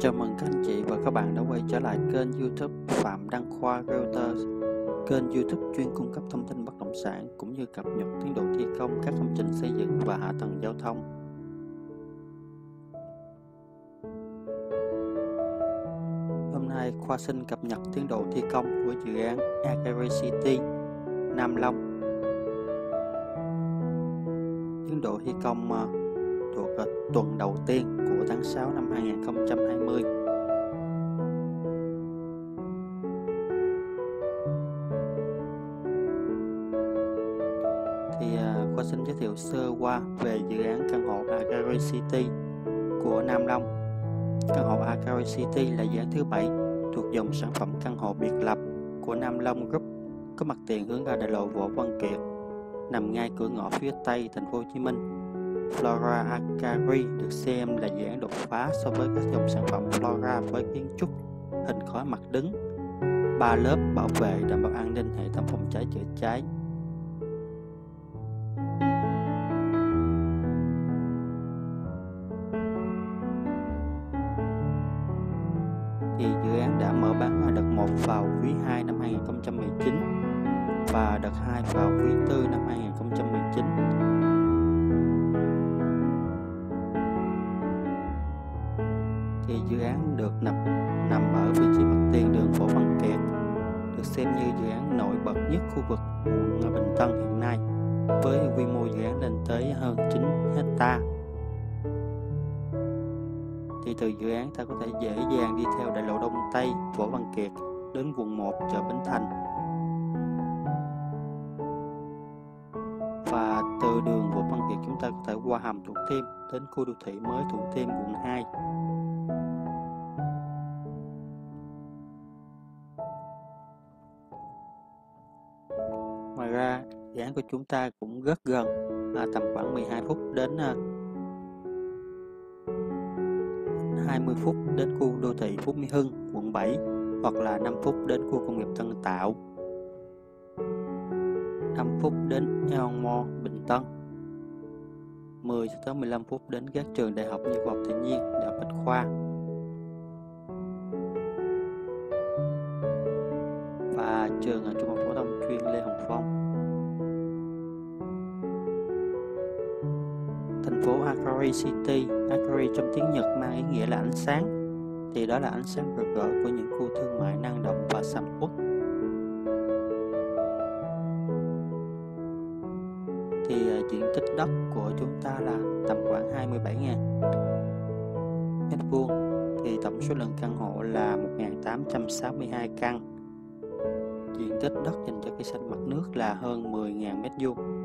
Chào mừng các anh chị và các bạn đã quay trở lại kênh youtube Phạm Đăng Khoa Realtors Kênh youtube chuyên cung cấp thông tin bất động sản cũng như cập nhật tiến độ thi công các công trình xây dựng và hạ tầng giao thông. Hôm nay Khoa xin cập nhật tiến độ thi công của dự án Agri City, Nam Long. Tiến độ thi công ờ, thuộc ờ, tuần đầu tiên của tháng 6 năm 2020. Thì ờ, Khoa xin giới thiệu sơ qua về dự án căn hộ Agari City của Nam Long. Căn hộ Agari City là dự án thứ bảy thuộc dòng sản phẩm căn hộ biệt lập của Nam Long Group có mặt tiền hướng ra đại lộ Võ Văn Kiệt, nằm ngay cửa ngõ phía tây thành phố Hồ Chí Minh Flora Akari được xem là dự án đột phá so với các dòng sản phẩm Flora với kiến trúc hình khói mặt đứng, ba lớp bảo vệ đảm bảo an ninh hệ thống phòng cháy chữa cháy. Thì dự án đã mở bán ở đợt 1 vào quý 2 năm 2019 và đợt 2 vào quý 4 năm 2019 dự án được nằm nằm ở vị trí mặt tiền đường Võ Văn Kiệt, được xem như dự án nổi bật nhất khu vực quận Bình Tân hiện nay, với quy mô dự án lên tới hơn 9 hecta. Thì từ dự án ta có thể dễ dàng đi theo đại lộ Đông Tây, Võ Văn Kiệt đến quận 1 chợ Bến Thành. Và từ đường Võ Văn Kiệt chúng ta có thể qua hầm Thủ Thiêm đến khu đô thị mới Thủ Thiêm quận 2 án của chúng ta cũng rất gần, à, tầm khoảng 12 phút đến à, 20 phút đến khu đô thị Phú Mỹ Hưng, quận 7 hoặc là 5 phút đến khu công nghiệp Tân Tạo. 5 phút đến Eon Mall, Bình Tân. 10 tới 15 phút đến các trường đại học như Khoa học Tự nhiên, Đại học Bách Khoa. Và trường à, Trung học phổ thông chuyên Lê Hồng Phong. Thành phố Akari City. Akari trong tiếng Nhật mang ý nghĩa là ánh sáng, thì đó là ánh sáng rực rỡ của những khu thương mại năng động và sầm uất. Thì ờ, diện tích đất của chúng ta là tầm khoảng 27.000 mét vuông. Thì tổng số lượng căn hộ là 1.862 căn. Diện tích đất dành cho cây xanh mặt nước là hơn 10.000 mét vuông.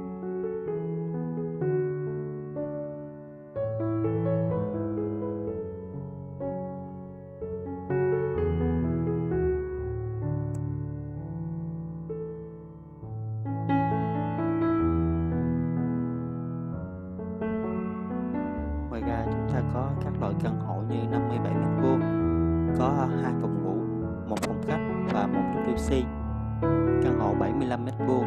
WC. Căn hộ 75 m2,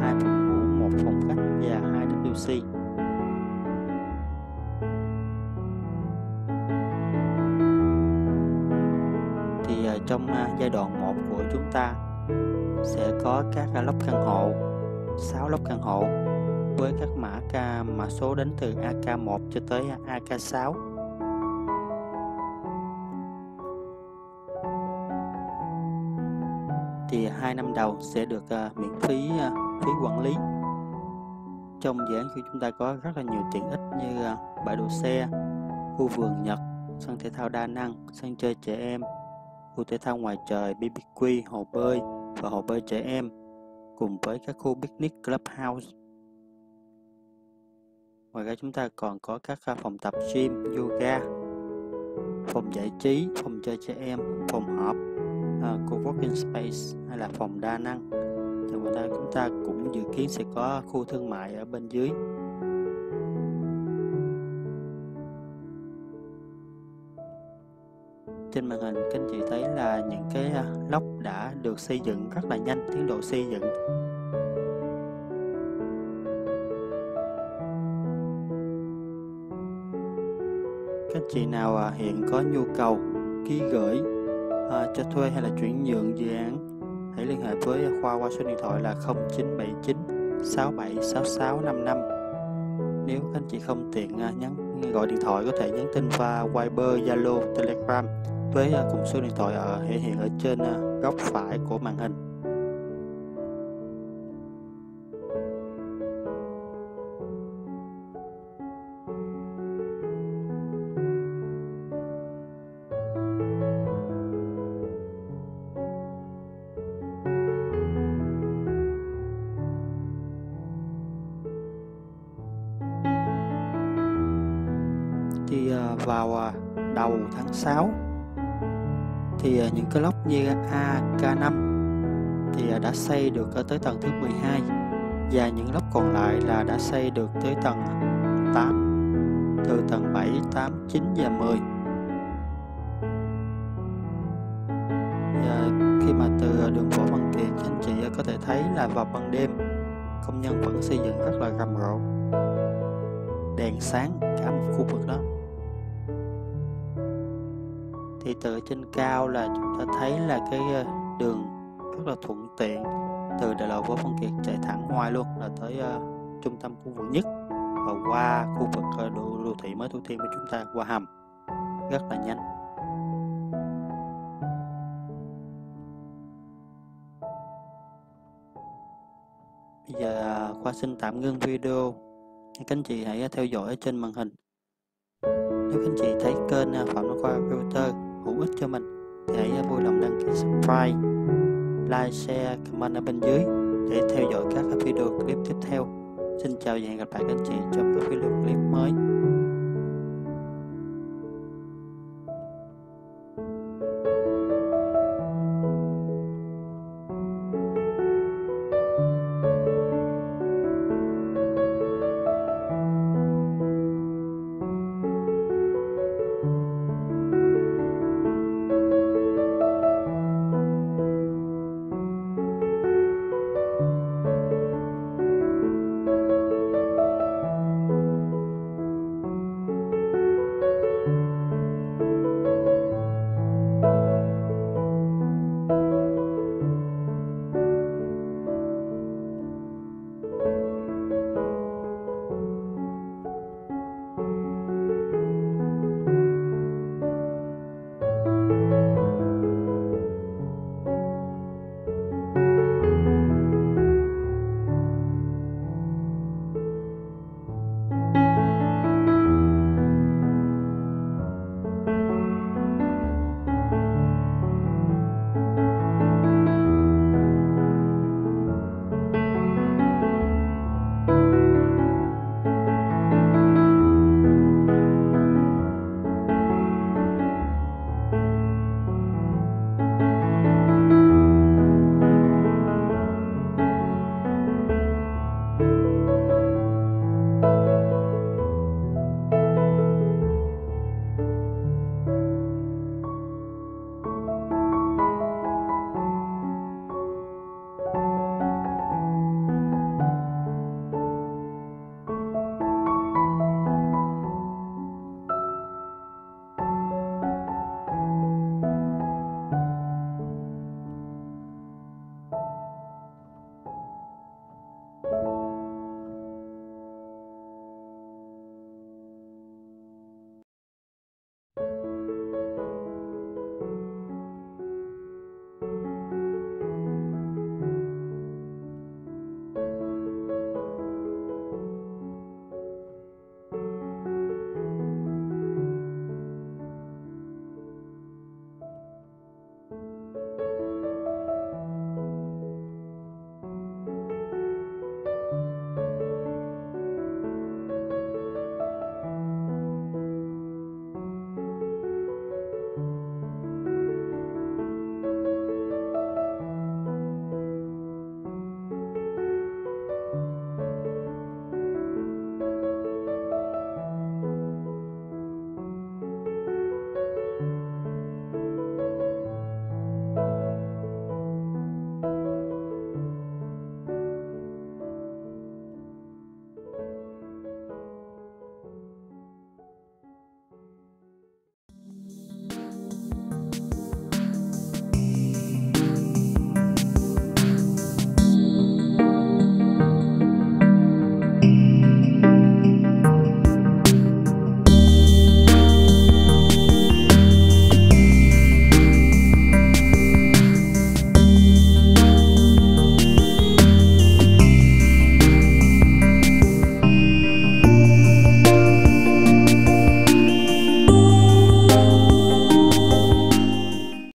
hai phòng ngủ, một phòng khách và hai WC. Thì à, trong à, giai đoạn 1 của chúng ta sẽ có các lốc căn hộ, 6 lốc căn hộ với các mã K mã số đến từ AK1 cho tới AK6. Thì hai năm đầu sẽ được uh, miễn phí uh, phí quản lý. Trong dự án của chúng ta có rất là nhiều tiện ích như uh, bãi đỗ xe, khu vườn Nhật, sân thể thao đa năng, sân chơi trẻ em, khu thể thao ngoài trời, BBQ, hồ bơi và hồ bơi trẻ em cùng với các khu picnic clubhouse Ngoài ra chúng ta còn có các phòng tập gym, yoga, phòng giải trí, phòng chơi trẻ em, phòng họp, Ờ, uh, co-working space hay là phòng đa năng. Thì ngoài ra chúng ta cũng dự kiến sẽ có khu thương mại ở bên dưới. Trên màn hình các anh chị thấy là những cái ờ, lốc đã được xây dựng rất là nhanh, tiến độ xây dựng các chị nào ờ, hiện có nhu cầu ký gửi à, cho thuê hay là chuyển nhượng dự án hãy liên hệ với khoa qua số điện thoại là 0979 676655 nếu các anh chị không tiện à, nhắn gọi điện thoại có thể nhắn tin qua Viber, Zalo, Telegram với à, cùng số điện thoại ở hiện hiện ở trên à, góc phải của màn hình. Vào à, đầu tháng 6 thì à, những cái lốc như AK5 thì à, đã xây được tới tầng thứ 12 và những lốc còn lại là đã xây được tới tầng 8 từ tầng 7, 8, 9 và 10 và khi mà từ đường Võ Văn Kiệt anh chị có thể thấy là vào ban đêm công nhân vẫn xây dựng rất là rầm rộ. Đèn sáng cả một khu vực đó thì từ trên cao là chúng ta thấy là cái ờ, đường rất là thuận tiện. Từ đại lộ Võ Văn Kiệt chạy thẳng ngoài luôn là tới uh, trung tâm khu vực nhất và qua khu vực uh, đô, đô thị mới Thủ Thiêm của chúng ta qua hầm rất là nhanh. Bây giờ uh, xin tạm ngưng video. Các anh chị hãy theo dõi ở trên màn hình. Nếu các anh chị thấy kênh Phạm Văn Khoa Filter hữu ích cho mình. Thì hãy à, vui lòng đăng ký subscribe, like, share, comment ở bên dưới để theo dõi các video clip tiếp theo. Xin chào và hẹn gặp lại các anh chị trong các video clip mới.